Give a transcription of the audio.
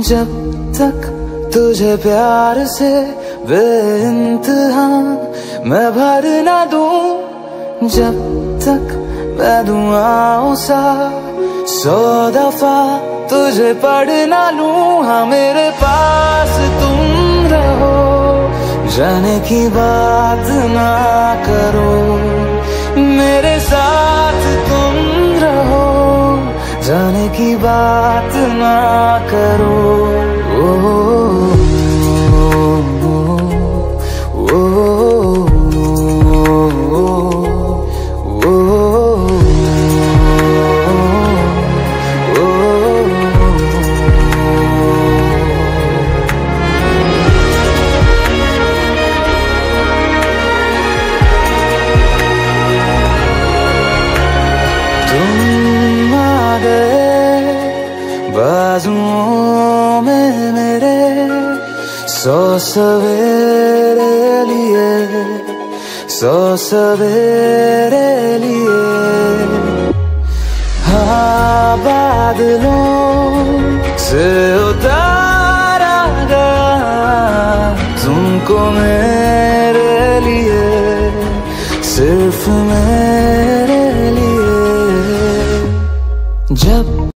जब तक तुझे प्यार से बेइंतहा मैं भर ना दूँ, जब तक मैं दुआओं सा सौ दफ़ा तुझे पढ़ ना लूँ। हाँ मेरे पास तुम रहो, जाने की बात ना करो। की बात ना करो ओ, ओ, ओ, तुम बाजुओं में मेरे सौ सवेरे लिए, सौ सवेरे लिए। हाँ बादलों से उतारा गया, तुमको मेरे लिए, सिर्फ़ मेरे लिए। जब